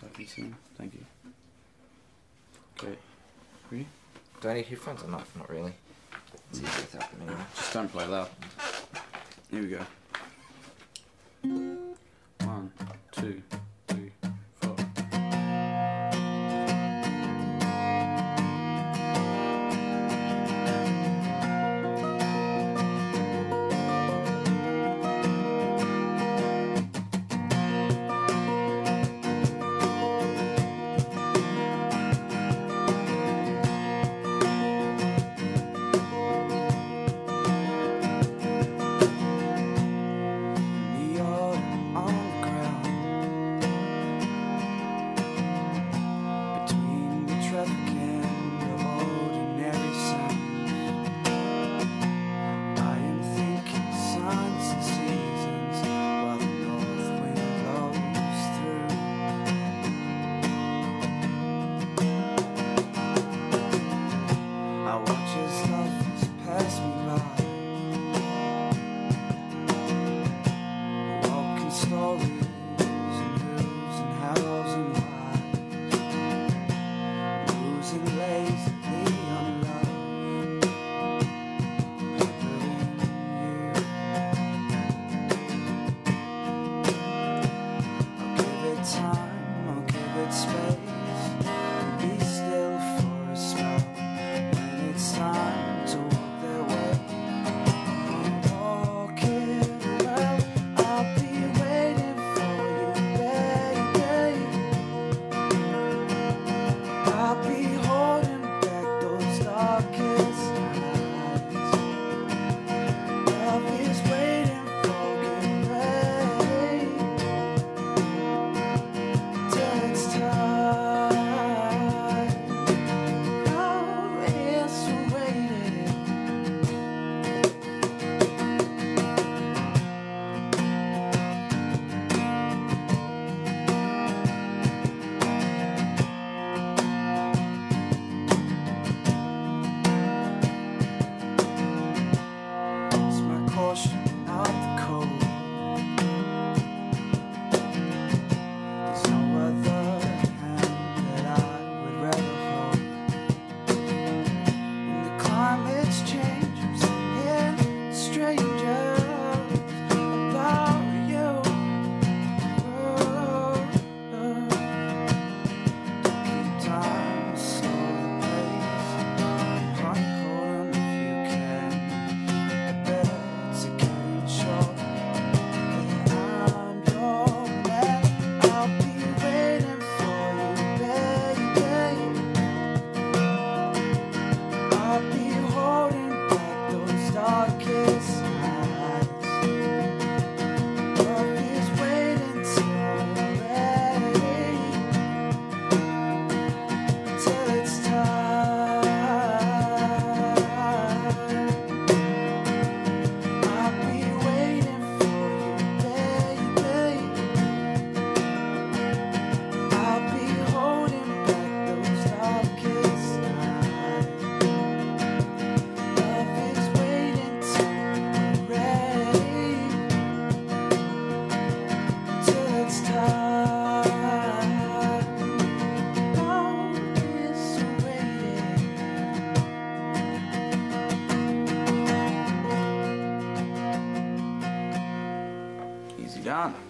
so I can see. Thank you. Okay. Ready? Do I need headphones or not? Not really. It's without them anyway. Just don't play loud. Here we go. One, two. just 그 러.